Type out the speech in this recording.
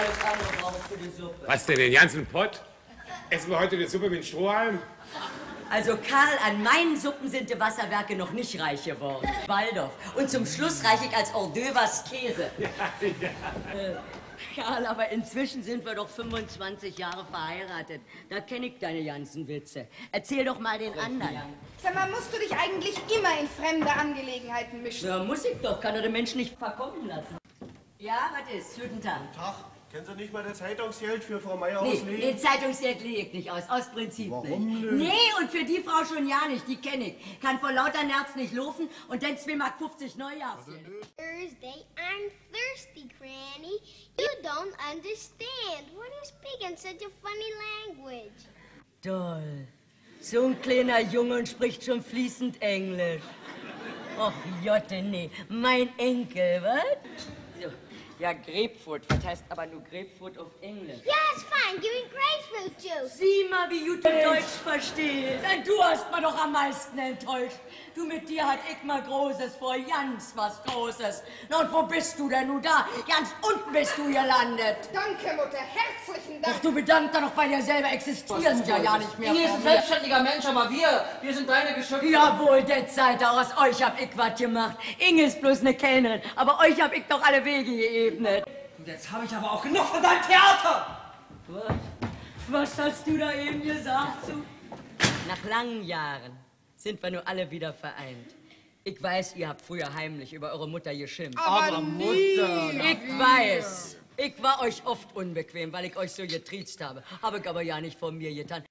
Alles andere brauche ich für die Suppe. Was denn, den ganzen Pott? Essen wir heute die Suppe mit Strohhalm? Also Karl, an meinen Suppen sind die Wasserwerke noch nicht reich geworden. Waldorf. Und zum Schluss reiche ich als Hors d'oeuvres Käse. Äh, Karl, aber inzwischen sind wir doch 25 Jahre verheiratet. Da kenne ich deine ganzen Witze. Erzähl doch mal den anderen. Sag mal, musst du dich eigentlich immer in fremde Angelegenheiten mischen? Ja, muss ich doch. Kann er den Menschen nicht verkommen lassen. Ja, was ist? Guten Tag. Tag, können Sie nicht mal das Zeitungsgeld für Frau Meier Nee, auslegen? nee, Zeitungsgeld lege ich nicht aus, aus Prinzip Warum nicht. nicht? Nee, und für die Frau schon ja nicht, die kenne ich. Kann vor lauter Nerz nicht laufen und dann 2,50 Mark Neujahrsgeld. Thursday, I'm thirsty, Granny. You don't understand. Why do you speak in such a funny language? Toll. So ein kleiner Junge und spricht schon fließend Englisch. Och, Jotte, nee. Mein Enkel, was? Ja, Grapefruit. Was heißt aber nur Grapefruit auf Englisch? Yeah, it's fine. Give me grapefruit juice. Sieh mal, wie gut du Deutsch verstehst. Denn du hast mir doch am meisten enttäuscht. Du, mit dir hat ich mal Großes vor, ganz was Großes. Na, und wo bist du denn nun da? Ganz unten bist du gelandet. Danke, Mutter. Herzlichen Dank. Ach, du bedankt doch bei dir selber, existierst ja ja nicht mehr. Inge ist ein selbstständiger Mensch, aber wir, wir sind deine Geschöpfe. Jawohl, seid ihr. Aus euch hab ich was gemacht. Inge ist bloß eine Kellnerin, aber euch hab ich doch alle Wege geebnet. Jetzt habe ich aber auch genug von deinem Theater. Was? Was hast du da eben gesagt zu? Nach langen Jahren sind wir nur alle wieder vereint. Ich weiß, ihr habt früher heimlich über eure Mutter geschimpft. Aber Mutter. Ich weiß. Ich war euch oft unbequem, weil ich euch so getriezt habe. Habe ich aber ja nicht von mir getan.